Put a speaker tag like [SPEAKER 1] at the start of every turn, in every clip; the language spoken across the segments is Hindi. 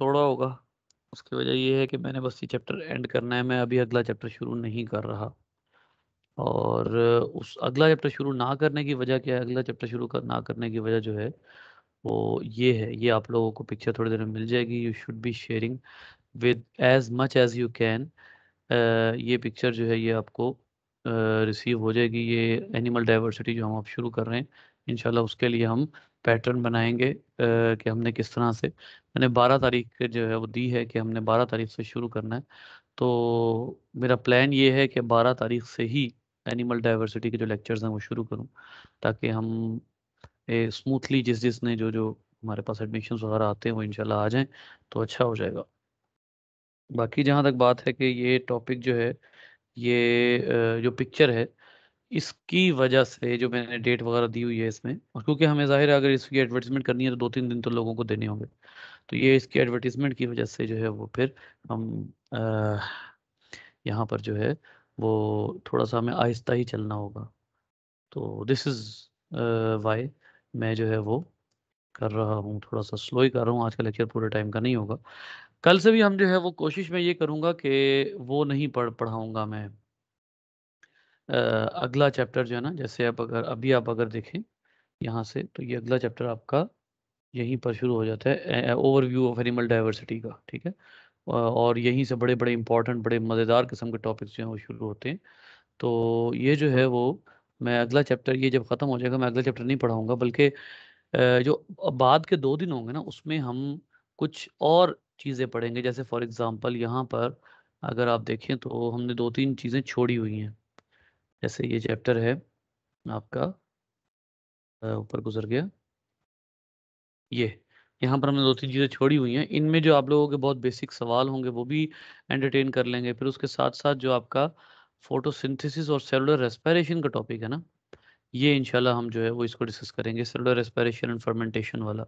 [SPEAKER 1] थोड़ा होगा। उसकी वजह ये है कि मैंने बस ये चैप्टर एंड करना है मैं अभी अगला चैप्टर शुरू नहीं कर रहा। और उस अगला चैप्टर शुरू ना करने की वजह क्या है? अगला चैप्टर शुरू कर ना करने की वजह जो है वो ये है ये आप लोगों को पिक्चर थोड़ी देर में मिल जाएगी। You should be sharing with as much as you can ये पिक्चर जो है ये आपको रिसीव uh, हो जाएगी। ये एनिमल डाइवर्सिटी जो हम आप शुरू कर रहे हैं इंशाल्लाह उसके लिए हम पैटर्न बनाएँगे uh, कि हमने किस तरह से मैंने 12 तारीख जो है वो दी है कि हमने 12 तारीख से शुरू करना है। तो मेरा प्लान ये है कि 12 तारीख से ही एनिमल डाइवर्सिटी के जो लेक्चर्स हैं वो शुरू करूँ, ताकि हम स्मूथली जिस जिसने जो जो हमारे पास एडमिशन वगैरह आते हैं वो इंशाल्लाह आ जाएँ तो अच्छा हो जाएगा। बाकी जहाँ तक बात है कि ये टॉपिक जो है, ये जो पिक्चर है, इसकी वजह से जो मैंने डेट वगैरह दी हुई है इसमें, और क्योंकि हमें ज़ाहिर है अगर इसकी एडवर्टीजमेंट करनी है तो दो तीन दिन तो लोगों को देने होंगे। तो ये इसकी एडवर्टीजमेंट की वजह से जो है वो फिर हम यहाँ पर जो है वो थोड़ा सा हमें आहिस्ता ही चलना होगा। तो दिस इज़ वाई मैं जो है वो कर रहा हूँ, थोड़ा सा स्लो ही कर रहा हूँ। आज का लेक्चर पूरे टाइम का नहीं होगा। कल से भी हम जो है वो कोशिश में ये करूँगा कि वो नहीं पढ़, पढ़ाऊँगा मैं। अगला चैप्टर जो है ना, जैसे आप अगर, अभी आप अगर देखें यहाँ से तो ये अगला चैप्टर आपका यहीं पर शुरू हो जाता है ओवरव्यू ऑफ़ एनिमल डाइवर्सिटी का, ठीक है? और यहीं से बड़े बड़े इंपॉर्टेंट बड़े मज़ेदार किस्म के टॉपिक्स जो हैं वो शुरू होते हैं। तो ये जो है वो, मैं अगला चैप्टर ये जब ख़त्म हो जाएगा, मैं अगला चैप्टर नहीं पढ़ाऊँगा, बल्कि जो बाद के दो दिन होंगे ना, उसमें हम कुछ और चीज़ें पढ़ेंगे। जैसे फॉर एग्ज़ाम्पल यहाँ पर अगर आप देखें तो हमने दो तीन चीज़ें छोड़ी हुई हैं। जैसे ये चैप्टर है आपका ऊपर गुजर गया। ये, यहाँ पर हमने दो तीन चीज़ें छोड़ी हुई हैं। इनमें जो आप लोगों के बहुत बेसिक सवाल होंगे, वो भी एंटरटेन कर लेंगे। फिर उसके साथ साथ जो आपका फोटोसिंथेसिस और सेलुलर रेस्पिरेशन का टॉपिक है ना, ये इंशाल्लाह हम जो है वो इसको डिस्कस करेंगे सेलुलर रेस्पिरेशन एंड फर्मेंटेशन वाला।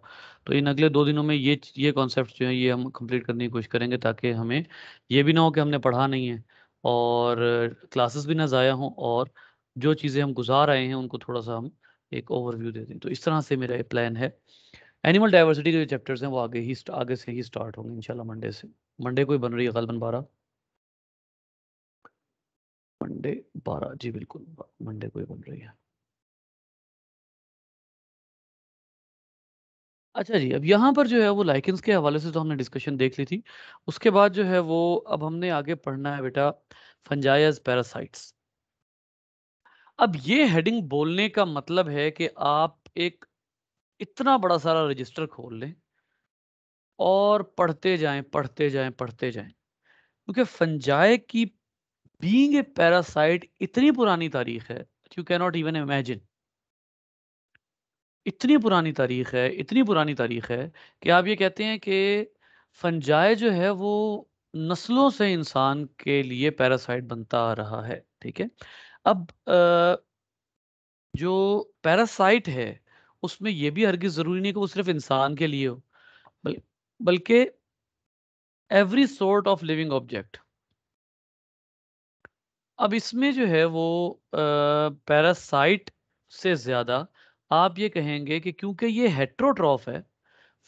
[SPEAKER 1] तो इन अगले दो दिनों में ये ये कॉन्सेप्ट जो है, ये हम कंप्लीट करने की कोशिश करेंगे ताकि हमें ये भी ना हो कि हमने पढ़ा नहीं है और क्लासेस भी ना ज़ाया हों और जो चीज़ें हम गुजार आए हैं, उनको थोड़ा सा हम एक ओवरव्यू दे दें। तो इस तरह से मेरा ये प्लान है। एनिमल डाइवर्सिटी के जो चैप्टर्स हैं, वो आगे ही आगे से ही स्टार्ट होंगे, इंशाल्लाह मंडे से। मंडे को ही बन रही है गलबन बारह। मंडे बारह, जी बिल्कुल मंडे को ही बन रही है। अच्छा जी, अब यहाँ पर जो है वो लाइकेंस के हवाले से तो हमने डिस्कशन देख ली थी, उसके बाद जो है वो अब हमने आगे पढ़ना है बेटा फंजायज पैरासाइट्स अब ये हेडिंग बोलने का मतलब है कि आप एक इतना बड़ा सारा रजिस्टर खोल लें और पढ़ते जाएँ पढ़ते जाएँ पढ़ते जाएँ। क्योंकि फंजाए की बीइंग ए पैरासाइट इतनी पुरानी तारीख है you can not even imagine इतनी पुरानी तारीख है, इतनी पुरानी तारीख है कि आप ये कहते हैं कि फंजाए जो है वो नस्लों से इंसान के लिए पैरासाइट बनता आ रहा है, ठीक है? अब जो पैरासाइट है उसमें ये भी हरगिज ज़रूरी नहीं कि वो सिर्फ़ इंसान के लिए हो। बल, बल्कि every sort of living object अब इसमें जो है वो पैरासाइट से ज़्यादा आप ये कहेंगे कि क्योंकि ये हेट्रोट्रॉफ है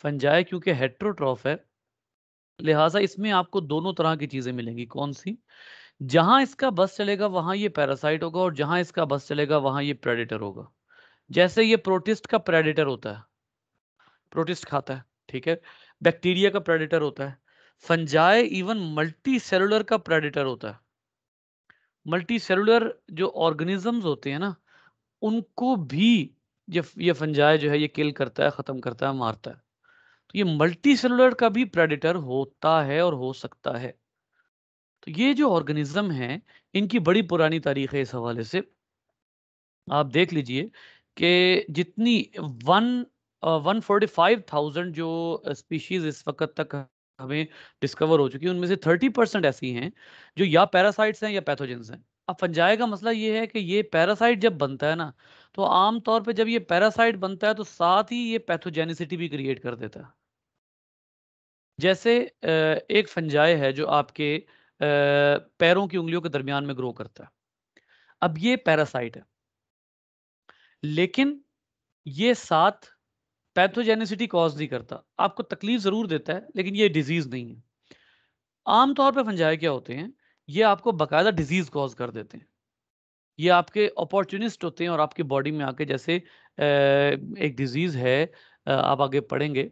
[SPEAKER 1] फंजाई क्योंकि हेट्रोट्रॉफ है लिहाजा इसमें आपको दोनों तरह की चीज़ें मिलेंगी। कौन सी? जहाँ इसका बस चलेगा वहाँ ये पैरासाइट होगा और जहाँ इसका बस चलेगा वहाँ ये प्रेडिटर होगा। जैसे ये प्रोटिस्ट का प्रेडिटर होता है। प्रोटिस्ट खाता है, ठीक है? बैक्टीरिया का प्रेडिटर होता है। फंजाई इवन मल्टी सेलुलर का प्रेडिटर होता है। मल्टी सेलुलर जो ऑर्गेनिजम्स होते हैं ना, उनको भी ये ये फंजाई जो है, ये किल करता है, ख़त्म करता है, मारता है। तो ये मल्टी सेलुलर का भी प्रेडिटर होता है और हो सकता है। तो ये जो ऑर्गेनिज्म है, इनकी बड़ी पुरानी तारीख है इस हवाले से। आप देख लीजिए कि जितनी one one forty five thousand जो स्पीशीज इस वक्त तक हमें डिस्कवर हो चुकी है, उनमें से थर्टी परसेंट ऐसी हैं जो या पैरासाइट्स हैं या पैथोजेंस हैं। अब फंजाई का मसला ये है कि ये पैरासाइट जब बनता है ना तो आम तौर पे जब ये पैरासाइट बनता है तो साथ ही ये पैथोजेनिसिटी भी क्रिएट कर देता है। जैसे एक फंजाई है जो आपके पैरों की उंगलियों के दरमियान में ग्रो करता है। अब ये पैरासाइट है। लेकिन ये साथ पैथोजेनिसिटी कॉज नहीं करता। आपको तकलीफ़ ज़रूर देता है, लेकिन ये डिज़ीज़ नहीं है। आमतौर पर फंजाई क्या होते हैं? ये आपको बाकायदा डिज़ीज़ कॉज कर देते हैं। ये आपके अपॉर्चुनिस्ट होते हैं और आपकी बॉडी में आके जैसे एक डिज़ीज़ है आप आगे पढ़ेंगे।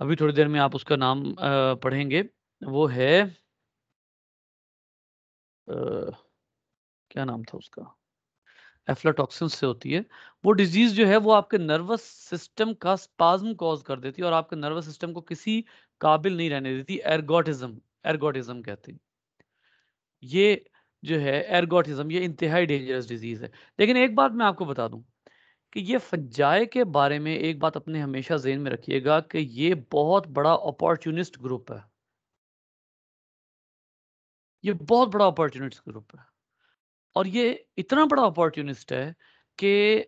[SPEAKER 1] अभी थोड़ी देर में आप उसका नाम पढ़ेंगे। वो है क्या नाम था उसका? एफ्लाटॉक्सिन से होती है, वो डिज़ीज़ जो है वो आपके नर्वस सिस्टम का स्पाज्म कॉज कर देती है और आपके नर्वस सिस्टम को किसी काबिल नहीं रहने देती, एर्गोटिज्म एर्गोटिज्म कहते हैं। ये जो है, एर्गोटिज्म, ये इंतहाई डेंजरस डिज़ीज़ है। लेकिन एक बात मैं आपको बता दूँ कि ये फंजाए के बारे में एक बात अपने हमेशा जेन में रखिएगा कि ये बहुत बड़ा अपॉर्चुनिस्ट ग्रुप है। ये बहुत बड़ा अपॉर्चुनिस्ट ग्रुप है। और ये इतना बड़ा अपॉर्चुनिस्ट है कि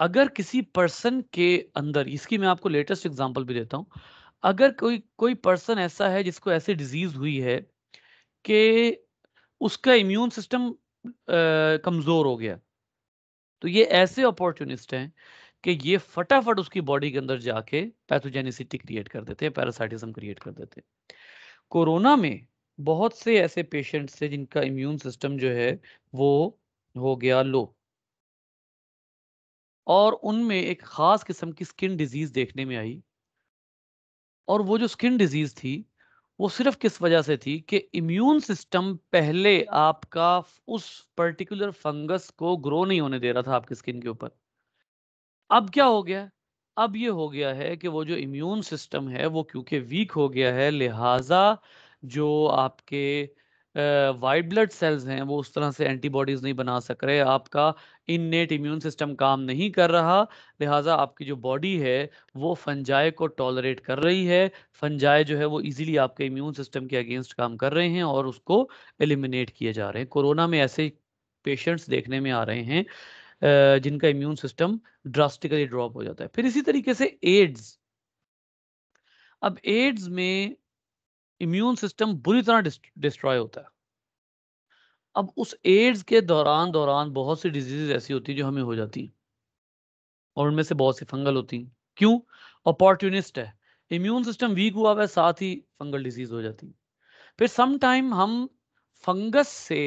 [SPEAKER 1] अगर किसी पर्सन के अंदर, इसकी मैं आपको लेटेस्ट एग्जांपल भी देता हूँ, अगर कोई कोई पर्सन ऐसा है जिसको ऐसी डिज़ीज़ हुई है कि उसका इम्यून सिस्टम कमज़ोर हो गया। तो ये ऐसे अपॉर्चुनिस्ट हैं कि ये फटाफट उसकी बॉडी के अंदर जाके पैथोजेनिसिटी क्रिएट कर देते हैं पैरासाइटिज्म क्रिएट कर देते हैं। कोरोना में बहुत से ऐसे पेशेंट्स थे जिनका इम्यून सिस्टम जो है वो हो गया लो। और उनमें एक खास किस्म की स्किन डिज़ीज़ देखने में आई। और वो जो स्किन डिज़ीज़ थी, वो सिर्फ़ किस वजह से थी कि इम्यून सिस्टम पहले आपका उस पर्टिकुलर फंगस को ग्रो नहीं होने दे रहा था आपकी स्किन के ऊपर। अब क्या हो गया? अब ये हो गया है कि वो जो इम्यून सिस्टम है वो क्योंकि वीक हो गया है, लिहाजा जो आपके वाइट ब्लड सेल्स हैं, वो उस तरह से एंटीबॉडीज नहीं बना सक रहे, आपका इननेट इम्यून सिस्टम काम नहीं कर रहा, लिहाजा आपकी जो बॉडी है, वो फंजाए को टॉलरेट कर रही है फंजाए जो है वो इजीली आपके इम्यून सिस्टम के अगेंस्ट काम कर रहे हैं और उसको एलिमिनेट किए जा रहे हैं। कोरोना में ऐसे पेशेंट्स देखने में आ रहे हैं जिनका इम्यून सिस्टम ड्रास्टिकली ड्रॉप हो जाता है। फिर इसी तरीके से एड्स अब एड्स में इम्यून सिस्टम बुरी तरह डिस्ट्रॉय होता है। अब उस एड्स के दौरान दौरान बहुत सी डिज़ीज़ ऐसी होती है जो हमें हो जाती और उनमें से बहुत सी फंगल होती हैं। क्यों? अपॉर्चुनिस्ट है। इम्यून सिस्टम वीक हुआ है, साथ ही फंगल डिज़ीज़ हो जाती है। फिर सम टाइम हम फंगस से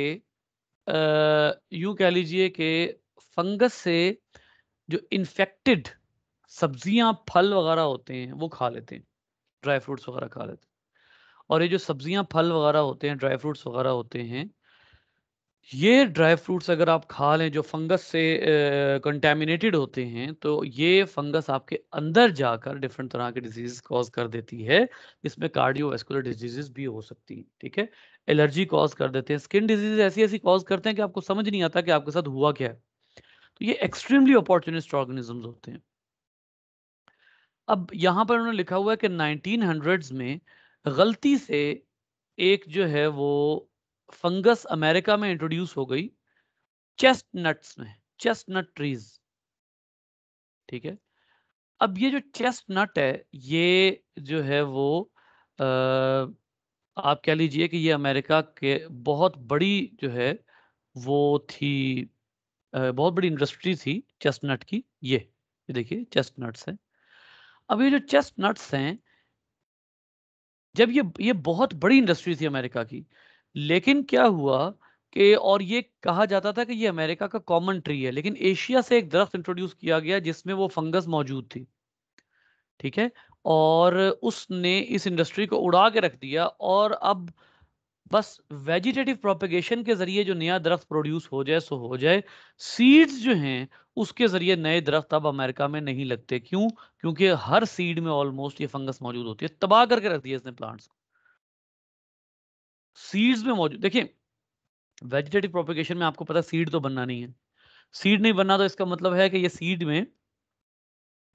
[SPEAKER 1] यूँ कह लीजिए कि फंगस से जो इन्फेक्टेड सब्ज़ियाँ, फल वगैरह होते हैं, वो खा लेते हैं। ड्राई फ्रूट्स वगैरह खा लेते हैं। और ये जो सब्ज़ियाँ, फल वगैरह होते हैं, ड्राई फ्रूट्स वगैरह होते हैं, ये ड्राई फ्रूट्स अगर आप खा लें, जो फंगस से कंटेमिनेटेड होते हैं तो ये फंगस आपके अंदर जाकर डिफरेंट तरह के डिज़ीज़ कॉज कर देती है। इसमें कार्डियोवेस्कुलर डिजीजेस भी हो सकती हैं, ठीक है? एलर्जी कॉज कर देते हैं। स्किन डिज़ीज़ ऐसी ऐसी कॉज करते हैं कि आपको समझ नहीं आता कि आपके साथ हुआ क्या है। तो ये एक्सट्रीमली अपॉर्चुनिस्ट ऑर्गेनिजम्स होते हैं। अब यहाँ पर उन्होंने लिखा हुआ है कि नाइनटीन में गलती से एक जो है वो फंगस अमेरिका में इंट्रोड्यूस हो गई चेस्ट नट्स में चेस्ट नट ट्रीज ठीक है? अब ये जो चेस्ट नट है ये जो है वो आ, आप कह लीजिए कि ये अमेरिका के बहुत बड़ी जो है वो थी आ, बहुत बड़ी इंडस्ट्री थी चेस्ट नट की। ये देखिए चेस्ट नट्स है। अब ये जो चेस्ट नट्स हैं जब ये ये बहुत बड़ी इंडस्ट्री थी अमेरिका की, लेकिन क्या हुआ कि, और ये कहा जाता था कि ये अमेरिका का कॉमन ट्री है, लेकिन एशिया से एक दरख्त इंट्रोड्यूस किया गया जिसमें वो फंगस मौजूद थी, ठीक है? और उसने इस इंडस्ट्री को उड़ा के रख दिया, और अब बस वेजिटेटिव प्रोपेगेशन के ज़रिए जो नया दरख्त प्रोड्यूस हो जाए, सो हो जाए। सीड्स जो हैं, उसके ज़रिए नए दरख्त अब अमेरिका में नहीं लगते। क्यों? क्योंकि हर सीड में ऑलमोस्ट ये फंगस मौजूद होती है। तबाह करके रख दिया इसने प्लांट्स को। सीड्स में मौजूद देखिए वेजिटेटिव प्रोपेगेशन में आपको पता सीड तो बनना नहीं है। सीड नहीं बनना तो इसका मतलब है कि ये सीड में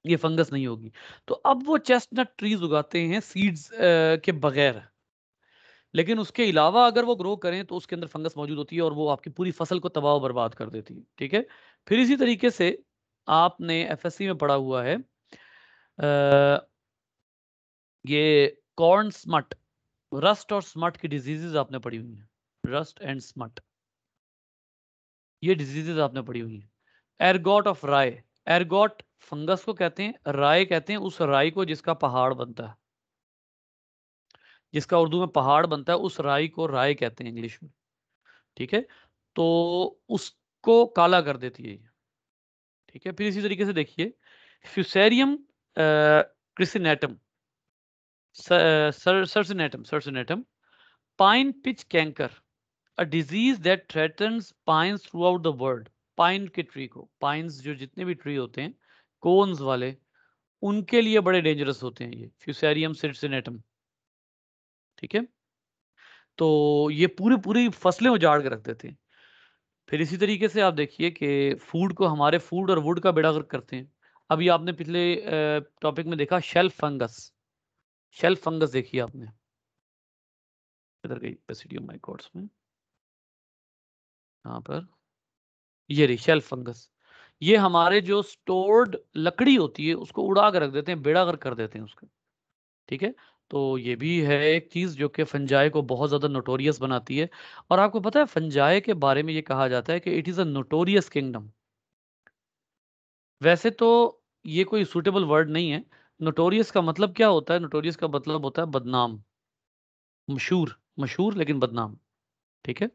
[SPEAKER 1] ये फंगस नहीं होगी। तो अब वो चेस्टनट ट्रीज उगाते हैं सीड्स के बगैर। लेकिन उसके अलावा अगर वो ग्रो करें तो उसके अंदर फंगस मौजूद होती है और वो आपकी पूरी फ़सल को तबाह बर्बाद कर देती है ठीक है? फिर इसी तरीके से आपने एफएससी में पढ़ा हुआ है आ, ये कॉर्न स्मट रस्ट और स्मट की डिजीजेज आपने पढ़ी हुई है। रस्ट एंड स्मट ये डिजीजेज आपने पढ़ी हुई है। एरगॉट ऑफ़ राय एरगॉट फंगस को कहते हैं राय कहते हैं उस राय को जिसका पहाड़ बनता है। जिसका उर्दू में पहाड़ बनता है, उस राई को राय कहते हैं इंग्लिश में। ठीक है? तो उसको काला कर देती है ठीक है? फिर इसी तरीके से देखिए Fusarium circinatum circinatum circinatum pine pitch canker a disease that threatens pines throughout the world pine के ट्री को पाइन्स जो जितने भी ट्री होते हैं कोन्स वाले, उनके लिए बड़े डेंजरस होते हैं ये। फ्यूसेरियम सिर्सिनेटम ठीक है? तो ये पूरी पूरी फ़सलें उजाड़ के रख देते हैं। फिर इसी तरीके से आप देखिए कि फ़ूड को हमारे फ़ूड और वुड का बेड़ा करते हैं। अभी आपने पिछले टॉपिक में देखा शेल्फ फंगस शेल्फ फंगस देखिए आपने? इधर गई पेसिडियम में? यहाँ पर। ये रही शेल्फ फंगस ये हमारे जो स्टोर्ड लकड़ी होती है, उसको उड़ा कर रख देते हैं, बेड़ा गर्क कर देते हैं उसका। ठीक है? तो ये भी है एक चीज़ जो कि फंजाई को बहुत ज़्यादा नोटोरियस बनाती है। और आपको पता है, फंजाई के बारे में ये कहा जाता है कि it is a notorious kingdom वैसे तो ये कोई सूटेबल वर्ड नहीं है। नोटोरियस का मतलब क्या होता है? नोटोरियस का मतलब होता है बदनाम। मशहूर मशहूर लेकिन बदनाम। ठीक है?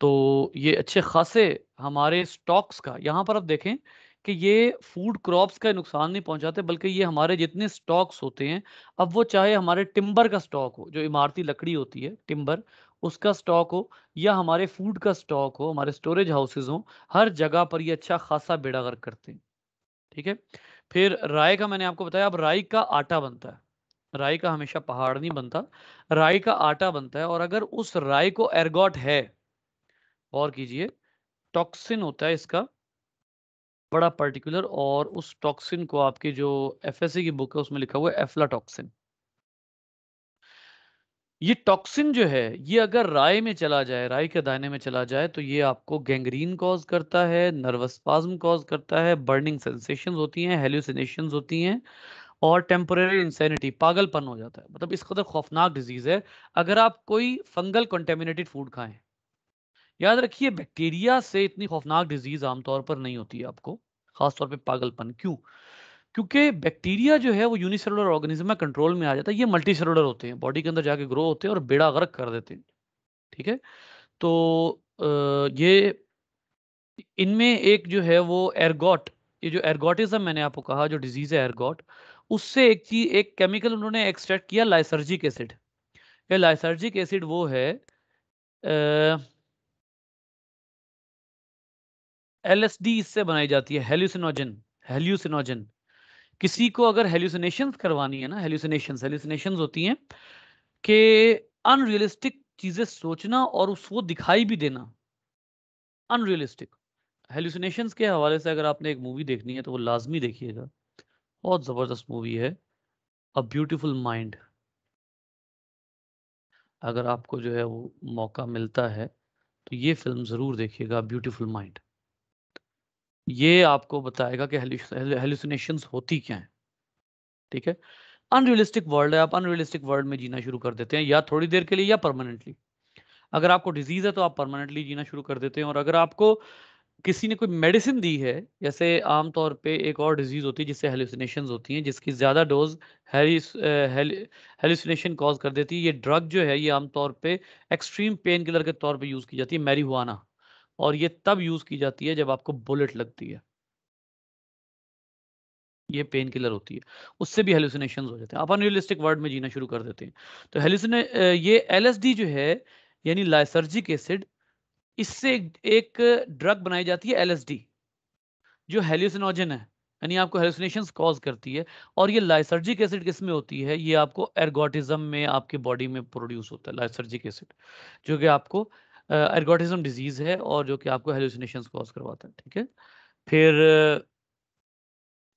[SPEAKER 1] तो ये अच्छे खासे हमारे स्टॉक्स का, यहाँ पर आप देखें कि ये फ़ूड क्रॉप्स का नुकसान नहीं पहुंचाते, बल्कि ये हमारे जितने स्टॉक्स होते हैं, अब वो चाहे हमारे टिम्बर का स्टॉक हो, जो इमारती लकड़ी होती है टिम्बर उसका स्टॉक हो, या हमारे फ़ूड का स्टॉक हो, हमारे स्टोरेज हाउसेज हो, हर जगह पर ये अच्छा खासा बेड़ा गर्क करते हैं। ठीक है? फिर राय का मैंने आपको बताया, अब राई का आटा बनता है। राई का हमेशा पहाड़ नहीं बनता। राई का आटा बनता है, और अगर उस राई को एरगॉट है, और कीजिए टॉक्सिन होता है इसका बड़ा पर्टिकुलर और उस टॉक्सिन को आपकी जो एफएससी की बुक है, उसमें लिखा हुआ है एफ्लाटॉक्सिन ये टॉक्सिन जो है, ये अगर राय में चला जाए, राय के दाने में चला जाए तो ये आपको गैंग्रीन कॉज करता है नर्वस पाज्म कॉज करता है बर्निंग सेंसेशन होती हैं हेल्यूसिनेशन होती हैं, और टेम्पोरेरी इंसेनिटी पागलपन हो जाता है। मतलब इस कदर खौफनाक डिज़ीज़ है। अगर आप कोई फंगल कंटेमिनेटेड फ़ूड खाएँ याद रखिए, बैक्टीरिया से इतनी खौफनाक डिज़ीज़ आमतौर पर नहीं होती है आपको, खासतौर पे पागलपन। क्यों? क्योंकि बैक्टीरिया जो है, वो यूनिसेलुलर ऑर्गेनिज्म में कंट्रोल में आ जाता है। ये मल्टी सेलुलर होते हैं बॉडी के अंदर जाके ग्रो होते हैं और बेड़ा गर्क कर देते हैं, ठीक है? तो ये इनमें एक जो है, वो एरगॉट ये जो एरगॉटिज्म मैंने आपको कहा, जो डिज़ीज़ है एरगॉट उससे एक चीज़, एक केमिकल उन्होंने एक्सट्रैक्ट किया लाइसर्जिक एसिड ये लाइसर्जिक एसिड वो है एलएसडी इससे बनाई जाती है हेल्यूसिनोजन हेल्यूसिनोजन किसी को अगर हेल्यूसिनेशन करवानी है ना हेल्यूसिनेशन हेल्यूसिनेशन होती हैं, कि अनरियलिस्टिक चीज़ें सोचना और उसको दिखाई भी देना। अनरियलिस्टिक हेल्यूसिनेशन के हवाले से अगर आपने एक मूवी देखनी है तो वो लाजमी देखिएगा। बहुत ज़बरदस्त मूवी है। अ ब्यूटीफुल माइंड अगर आपको जो है वो मौका मिलता है तो ये फ़िल्म ज़रूर देखिएगा ब्यूटीफुल माइंड ये आपको बताएगा कि हेलुसिनेशन होती क्या है। ठीक है? अनरियलिस्टिक वर्ल्ड है, आप अनरियलिस्टिक वर्ल्ड में जीना शुरू कर देते हैं, या थोड़ी देर के लिए या परमानेंटली अगर आपको डिज़ीज़ है तो आप परमानेंटली जीना शुरू कर देते हैं, और अगर आपको किसी ने कोई मेडिसिन दी है, जैसे आमतौर पे एक और डिज़ीज़ होती है जिससे हेलुसिनेशन होती हैं, जिसकी ज़्यादा डोज हेलुसिनेशन कॉज कर देती है, ये ड्रग जो है, ये आमतौर पे एक्सट्रीम पेन किलर के तौर पे यूज़ की जाती है मैरीहुआना और ये तब यूज़ की जाती है जब आपको बुलेट लगती है। ये पेन किलर होती है। उससे भी हेलुसिनेशन हो जाते हैं। आप अनरियलिस्टिक वर्ड में जीना शुरू कर देते हैं। तो हेलुसिने ये एलएसडी जो है, यानी लाइसर्जिक एसिड इससे एक ड्रग बनाई जाती है एलएसडी जो हेल्यूसिनोजन है, यानी आपको हेलुसिनेशन कॉज करती है। और ये लाइसर्जिक एसिड किसमें होती है? ये आपको एर्गोटिज्म में, आपके बॉडी में प्रोड्यूस होता है लाइसर्जिक एसिड जो कि आपको एर्गोटिज्म डिज़ीज़ है और जो कि आपको हेलुसिनेशन कॉज करवाता है ठीक है? फिर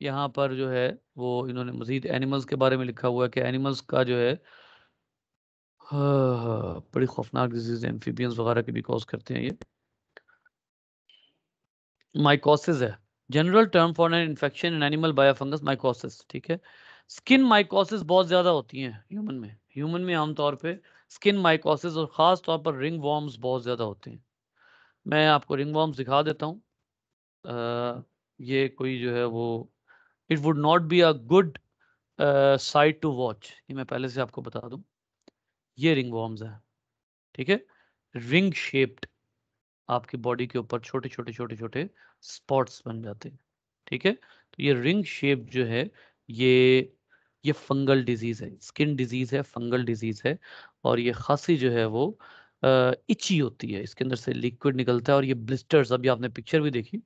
[SPEAKER 1] यहाँ पर जो है वो इन्होंने मजीद एनिमल्स के बारे में लिखा हुआ है कि एनिमल्स का जो है हाँ, बड़ी खौफनाक डिज़ीज़ एम्फीबियंस वगैरह के भी कॉज करते हैं ये। माइकोसिस है। General term for an infection in animal by fungus mycosis ठीक है? स्किन माइकोसिस बहुत ज़्यादा होती हैं ह्यूमन में। ह्यूमन में आमतौर पे स्किन माइकोसिस और ख़ास तौर पर रिंग वॉर्म्स बहुत ज़्यादा होते हैं। मैं आपको रिंग वॉर्म्स दिखा देता हूँ। ये कोई जो है वो it would not be a good sight to watch ये मैं पहले से आपको बता दूँ। ये रिंग वॉर्म्स है। ठीक है? रिंग शेप्ड आपकी बॉडी के ऊपर छोटे छोटे छोटे छोटे स्पॉट्स बन जाते हैं। ठीक है? तो ये रिंग शेप जो है, ये ये फंगल डिज़ीज़ है स्किन डिज़ीज़ है फंगल डिज़ीज़ है और ये खांसी जो है वो इची होती है, इसके अंदर से लिक्विड निकलता है और ये ब्लिस्टर्स अभी आपने पिक्चर भी देखी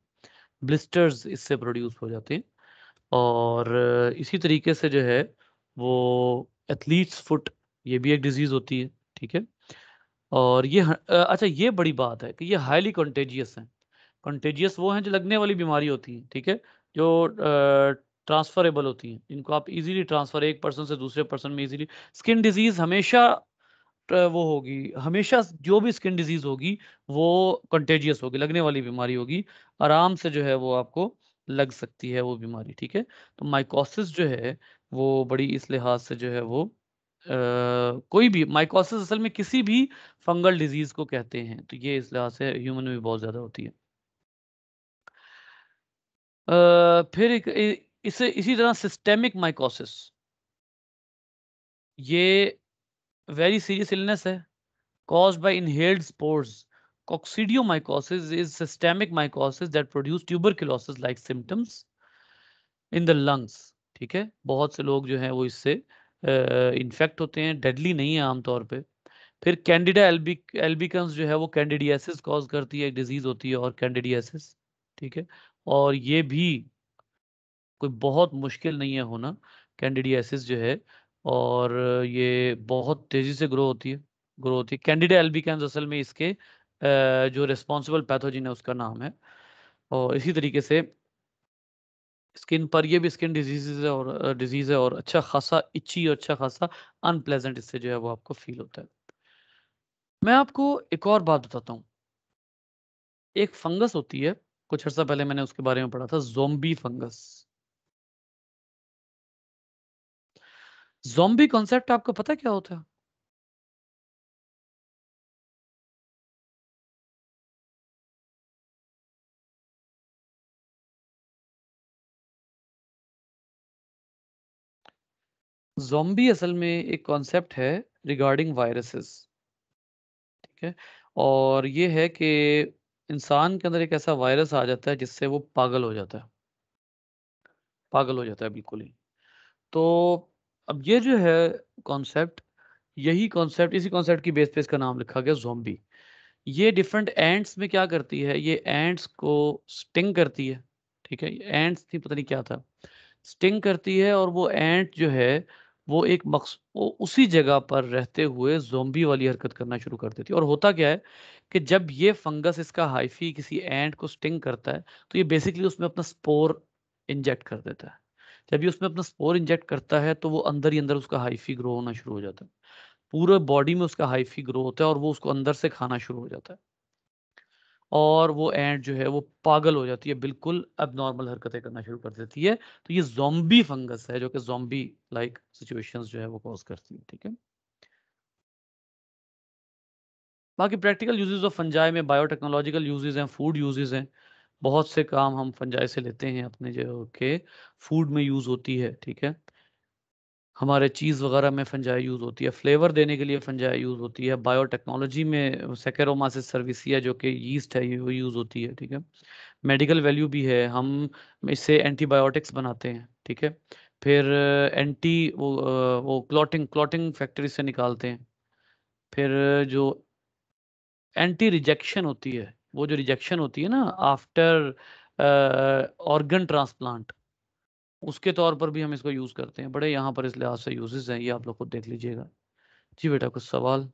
[SPEAKER 1] ब्लिस्टर्स इससे प्रोड्यूस हो जाते हैं और इसी तरीके से जो है वो एथलीट्स फुट ये भी एक डिज़ीज़ होती है, ठीक है? और ये अच्छा ये बड़ी बात है कि ये हाईली कॉन्टेजियस हैं कॉन्टेजियस वो हैं जो लगने वाली बीमारी होती है, ठीक है? जो ट्रांसफरेबल होती हैं जिनको आप इजीली ट्रांसफ़र एक पर्सन से दूसरे पर्सन में इजीली स्किन डिज़ीज़ हमेशा वो होगी हमेशा जो भी स्किन डिज़ीज़ होगी वो कंटेजियस होगी लगने वाली बीमारी होगी आराम से जो है वो आपको लग सकती है वो बीमारी ठीक है? तो माइकोसिस जो है वो बड़ी इस लिहाज से जो है वो आ, कोई भी माइकोसिस असल में किसी भी फंगल डिज़ीज़ को कहते हैं तो ये इस लिहाज से ह्यूमन में बहुत ज़्यादा होती है। आ, फिर एक इसे इसी तरह सिस्टेमिक माइकोसिस ये वेरी सीरियस इलनेस है caused by inhaled spores. Coccidiomycosis is systemic mycosis that produce tuberculosis like symptoms in the lungs ठीक है? बहुत से लोग जो हैं वो इससे इन्फेक्ट uh, होते हैं डेडली नहीं है आमतौर पे। फिर कैंडिडा एल्बिक एल्बिकन्स जो है वो कैंडिडियासिस कॉज करती है एक डिज़ीज़ होती है और कैंडिडियासिस ठीक है? और ये भी कोई बहुत मुश्किल नहीं है होना, कैंडिडियासिस जो है और ये बहुत तेज़ी से ग्रो होती है, ग्रो होती है। कैंडिडा एल्बिकन्स असल में इसके जो रिस्पॉन्सिबल पैथोजिन है उसका नाम है और इसी तरीके से स्किन पर ये भी स्किन डिज़ीज़ है और डिज़ीज़ है और अच्छा खासा इच्छी और अच्छा खासा अनप्लेजेंट इससे जो है वो आपको फील होता है। मैं आपको एक और बात बताता हूँ। एक फंगस होती है, कुछ अर्सा पहले मैंने उसके बारे में पढ़ा था जोम्बी फंगस। जोम्बी कॉन्सेप्ट आपको पता क्या होता है? जोम्बी असल में एक कॉन्सेप्ट है रिगार्डिंग वायरसेस, ठीक है? और ये है कि इंसान के अंदर एक ऐसा वायरस आ जाता है जिससे वो पागल हो जाता है। पागल हो जाता है बिल्कुल ही। तो अब ये जो है कॉन्सेप्ट यही कॉन्सेप्ट इसी कॉन्सेप्ट की बेस पे इसका नाम लिखा गया जोम्बी ये डिफरेंट एंड्स में क्या करती है? ये एंड्स को स्टिंग करती है, ठीक है? एंड्स थी, पता नहीं क्या था। स्टिंग करती है और वो एंट जो है, वो एक मक्स, वो उसी जगह पर रहते हुए जोम्बी वाली हरकत करना शुरू कर देती है। और होता क्या है कि जब ये फंगस इसका हाइफी किसी एंट को स्टिंग करता है तो ये बेसिकली उसमें अपना स्पोर इंजेक्ट कर देता है। जब ये उसमें अपना स्पोर इंजेक्ट करता है तो वो अंदर ही अंदर उसका हाइफी ग्रो होना शुरू हो जाता है। पूरे बॉडी में उसका हाइफी ग्रो होता है और वो उसको अंदर से खाना शुरू हो जाता है। और वो एंड जो है, वो पागल हो जाती है, बिल्कुल अब नॉर्मल हरकतें करना शुरू कर देती है। तो ये जोम्बी फंगस है, जो कि जोम्बी लाइक सिचुएशंस जो है, वो कॉज करती है, ठीक है? बाकी प्रैक्टिकल यूजेस ऑफ़ फंजाई में बायोटेक्नोलॉजिकल यूजेस हैं फ़ूड यूजेस हैं। बहुत से काम हम फंजाई से लेते हैं अपने जो के फ़ूड में यूज़ होती है, ठीक है? हमारे चीज़ वगैरह में फंजाई यूज़ होती है, फ्लेवर देने के लिए फंजाई यूज़ होती है, बायोटेक्नोलॉजी में सेकेरोमासिस सर्विसिया जो कि यीस्ट है, वो यूज़ होती है, ठीक है? मेडिकल वैल्यू भी है, हम इससे एंटीबायोटिक्स बनाते हैं, ठीक है? फिर एंटी वो वो क्लॉटिंग क्लॉटिंग फैक्ट्री से निकालते हैं, फिर जो एंटी रिजेक्शन होती है वो जो रिजेक्शन होती है ना आफ्टर ऑर्गन ट्रांसप्लांट उसके तौर पर भी हम इसको यूज़ करते हैं। बड़े यहाँ पर इस लिहाज से यूजेस हैं ये आप लोग खुद देख लीजिएगा। जी बेटा कुछ सवाल?